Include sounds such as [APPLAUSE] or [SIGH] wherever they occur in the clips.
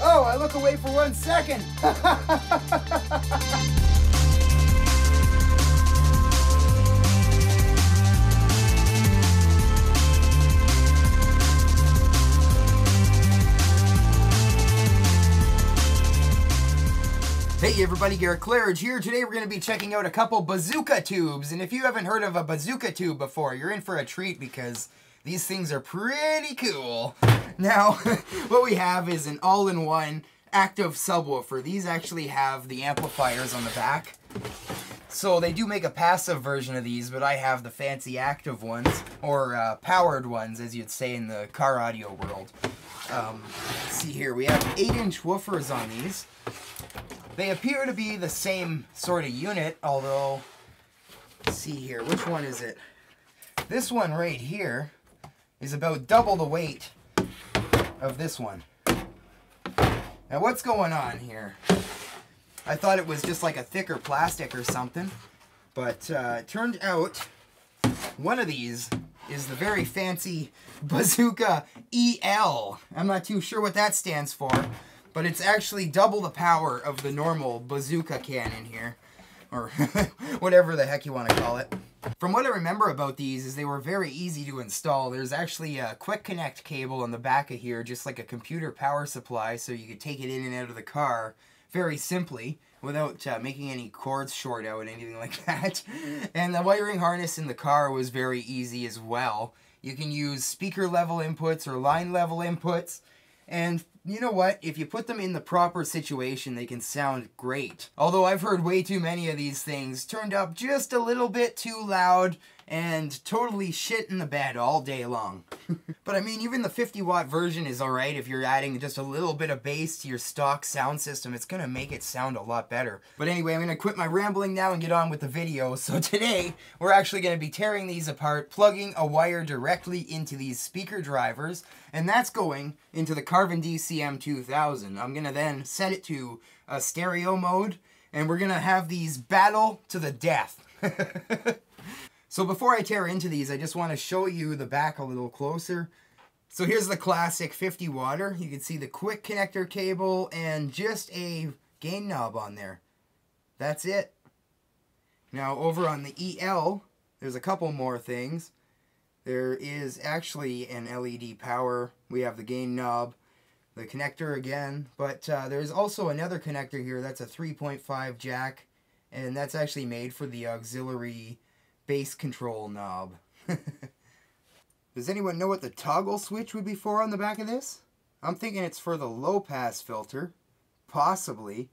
Oh, I look away for one second. Hey everybody, Garret Claridge here. Today we're going to be checking out a couple bazooka tubes. And if you haven't heard of a bazooka tube before, you're in for a treat because these things are pretty cool. Now, [LAUGHS] what we have is an all-in-one active subwoofer. These actually have the amplifiers on the back. So they do make a passive version of these, but I have the fancy active ones, or uh, powered ones, as you'd say in the car audio world. Um, see here, we have 8-inch woofers on these. They appear to be the same sort of unit, although, see here, which one is it? This one right here is about double the weight of this one. Now what's going on here? I thought it was just like a thicker plastic or something, but uh, it turned out one of these is the very fancy [LAUGHS] Bazooka EL. I'm not too sure what that stands for, but it's actually double the power of the normal bazooka cannon here, or [LAUGHS] whatever the heck you want to call it. From what I remember about these is they were very easy to install. There's actually a quick connect cable on the back of here, just like a computer power supply, so you could take it in and out of the car very simply without uh, making any cords short out, anything [LAUGHS] like that. And the wiring harness in the car was very easy as well. You can use speaker level inputs or line level inputs. And you know what? If you put them in the proper situation, they can sound great. Although I've heard way too many of these things turned up just a little bit too loud and totally shit in the bed all day long. [LAUGHS] but I mean, even the 50 watt version is alright if you're adding just a little bit of bass to your stock sound system. It's gonna make it sound a lot better. But anyway, I'm gonna quit my rambling now and get on with the video. So [LAUGHS] today, we're actually gonna be tearing these apart, plugging a wire directly into these speaker drivers, and that's going into the Carvin DCM 2000. I'm gonna then set it to a stereo mode, and we're gonna have these battle to the death. [LAUGHS] So before I tear into these, I just want to show you the back a little closer. So here's the classic 50 water. You can see the quick connector cable and just a gain knob on there. That's it. Now over on the EL, there's a couple more things. There is actually an LED power. We have the gain knob, the connector again, but uh, there's also another connector here. That's a 3.5 jack, and that's actually made for the auxiliary bass control knob. [LAUGHS] Does anyone know what the toggle switch would be for on the back of this? I'm thinking it's for the low pass filter. Possibly.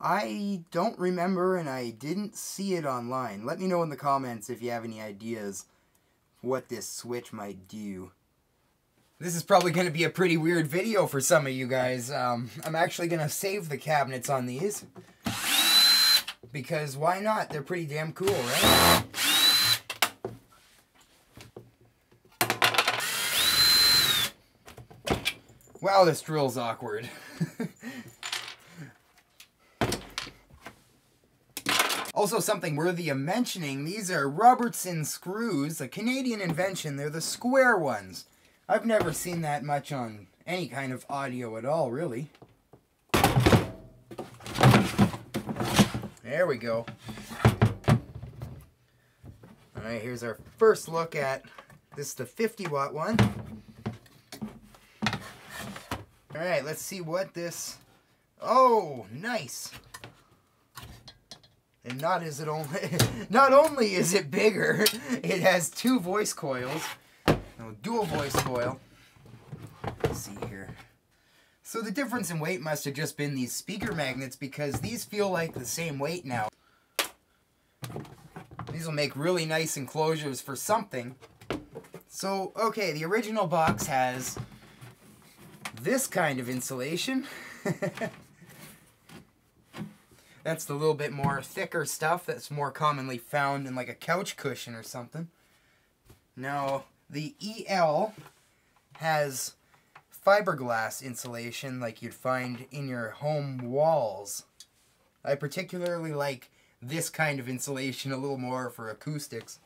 I don't remember and I didn't see it online. Let me know in the comments if you have any ideas what this switch might do. This is probably going to be a pretty weird video for some of you guys. Um, I'm actually going to save the cabinets on these. Because why not? They're pretty damn cool, right? Wow, this drill's awkward. [LAUGHS] also something worthy of mentioning, these are Robertson screws, a Canadian invention. They're the square ones. I've never seen that much on any kind of audio at all, really. There we go. Alright, here's our first look at this is the 50 watt one. All right, let's see what this. Oh, nice. And not is it only [LAUGHS] not only is it bigger, [LAUGHS] it has two voice coils. No, dual voice coil. Let's see here. So the difference in weight must have just been these speaker magnets because these feel like the same weight now. These will make really nice enclosures for something. So, okay, the original box has this kind of insulation. [LAUGHS] that's the little bit more thicker stuff that's more commonly found in like a couch cushion or something. Now, the EL has fiberglass insulation like you'd find in your home walls. I particularly like this kind of insulation a little more for acoustics.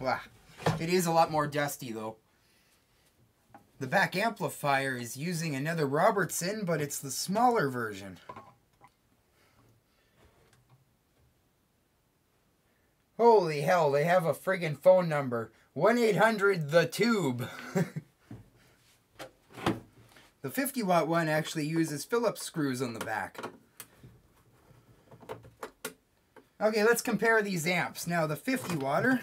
Wow. It is a lot more dusty though. The back amplifier is using another Robertson, but it's the smaller version. Holy hell, they have a friggin' phone number. 1-800-THE-TUBE. [LAUGHS] the 50 watt one actually uses Phillips screws on the back. Okay, let's compare these amps. Now the 50 watter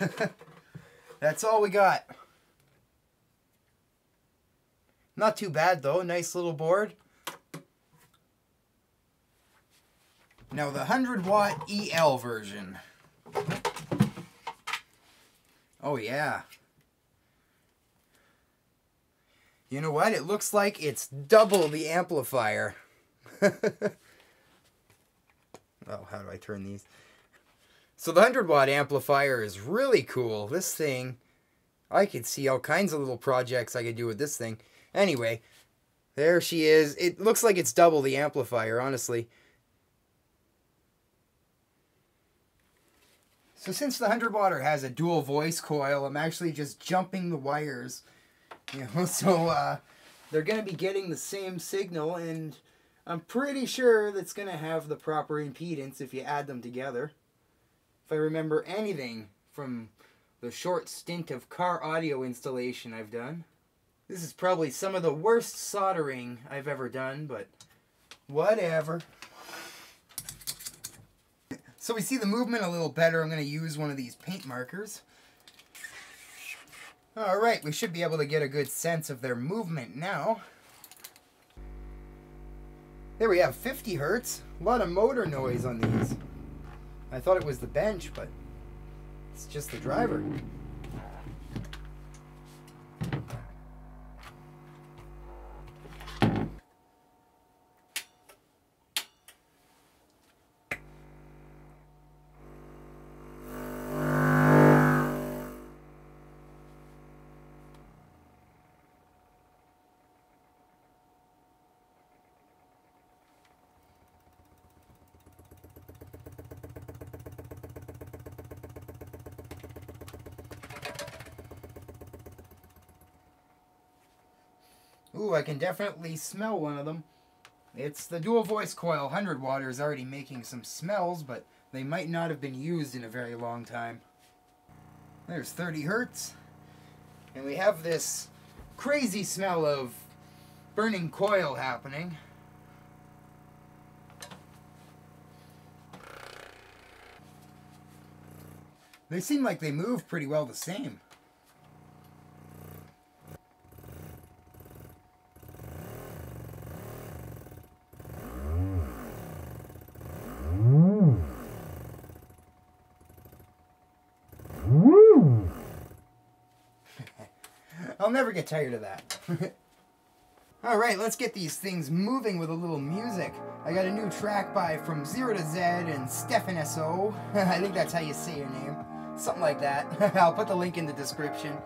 [LAUGHS] That's all we got. Not too bad though, nice little board. Now the 100 watt EL version. Oh yeah. You know what? It looks like it's double the amplifier. [LAUGHS] oh, how do I turn these? So the 100 watt amplifier is really cool. This thing, I could see all kinds of little projects I could do with this thing. Anyway, there she is. It looks like it's double the amplifier, honestly. So since the 100 watt has a dual voice coil, I'm actually just jumping the wires. You know, [LAUGHS] so uh, they're going to be getting the same signal, and I'm pretty sure that's going to have the proper impedance if you add them together. I remember anything from the short stint of car audio installation I've done. This is probably some of the worst soldering I've ever done, but whatever. So we see the movement a little better. I'm going to use one of these paint markers. Alright, we should be able to get a good sense of their movement now. There we have 50 hertz. A lot of motor noise on these. I thought it was the bench, but it's just the driver. Ooh, I can definitely smell one of them. It's the dual voice coil 100 watt is already making some smells, but they might not have been used in a very long time. There's 30 hertz. And we have this crazy smell of burning coil happening. They seem like they move pretty well the same. I'll never get tired of that. [LAUGHS] Alright, let's get these things moving with a little music. I got a new track by From Zero to Z and Stefan S.O. [LAUGHS] I think that's how you say your name. Something like that. [LAUGHS] I'll put the link in the description.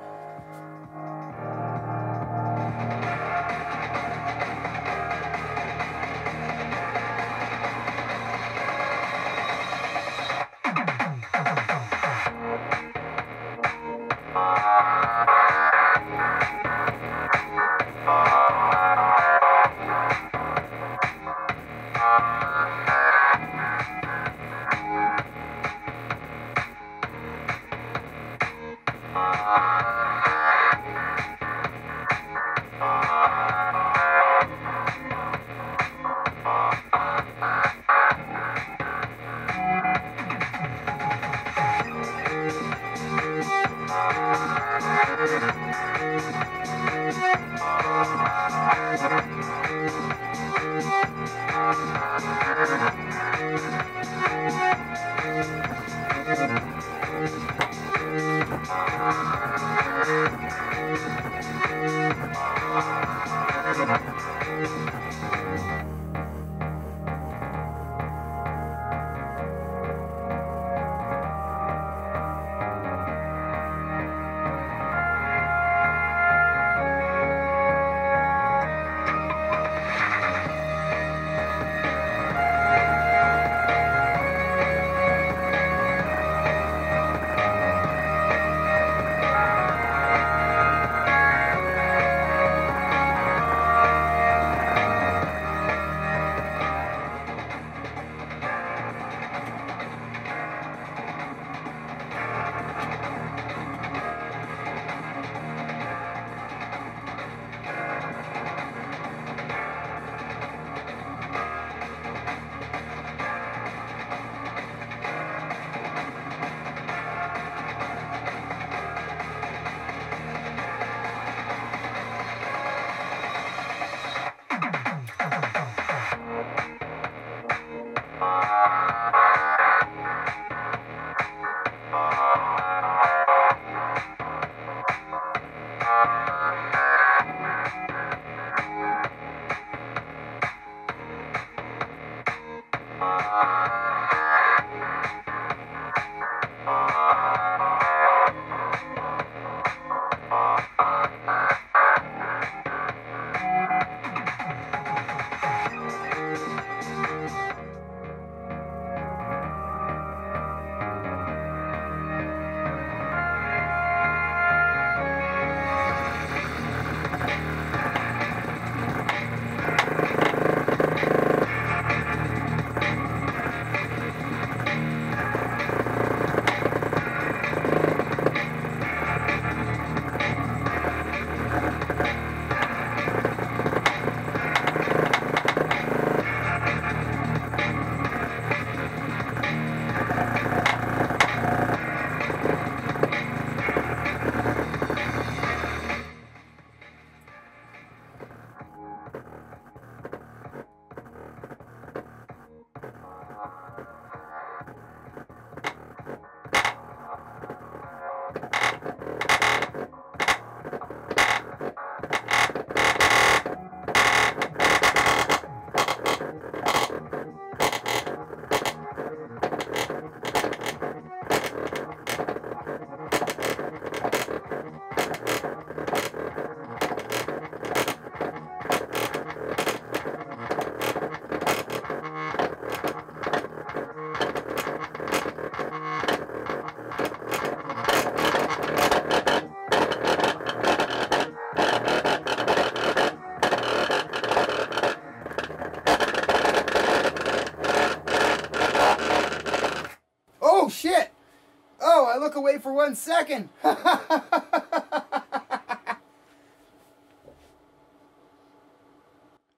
One second. [LAUGHS]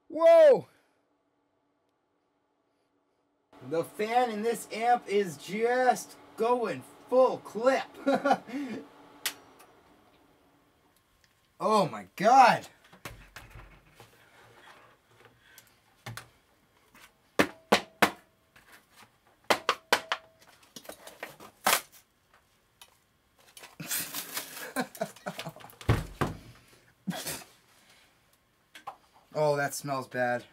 Whoa! The fan in this amp is just going full clip. [LAUGHS] oh my god! oh, that smells bad.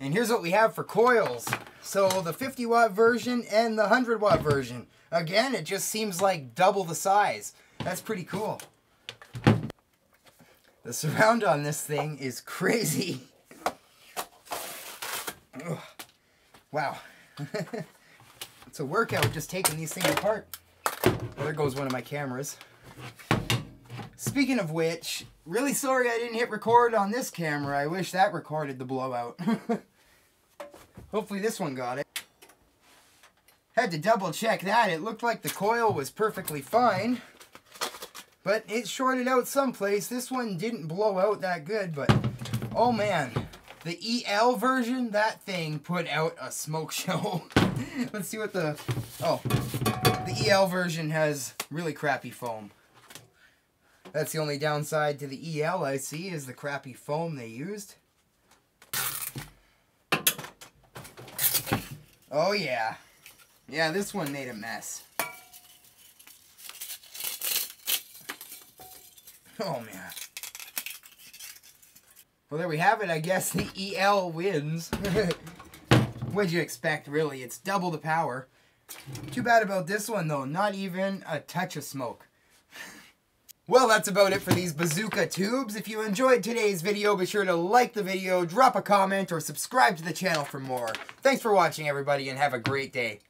And here's what we have for coils. So the 50 watt version and the 100 watt version. Again, it just seems like double the size. That's pretty cool. The surround on this thing is crazy. Wow. [LAUGHS] it's a workout just taking these things apart. Well, there goes one of my cameras. Speaking of which, really sorry I didn't hit record on this camera. I wish that recorded the blowout. [LAUGHS] Hopefully this one got it. Had to double check that. It looked like the coil was perfectly fine. But it shorted out someplace. This one didn't blow out that good, but oh man. The EL version, that thing put out a smoke [LAUGHS] show. Let's see what the... Oh. The EL version has really crappy foam. That's the only downside to the EL I see is the crappy foam they used. Oh yeah. Yeah, this one made a mess. Oh man. Well, there we have it. I guess the EL wins. [LAUGHS] What'd you expect, really? It's double the power. Too bad about this one, though. Not even a touch of smoke. [LAUGHS] Well, that's about it for these bazooka tubes. If you enjoyed today's video, be sure to like the video, drop a comment, or subscribe to the channel for more. Thanks for watching, everybody, and have a great day.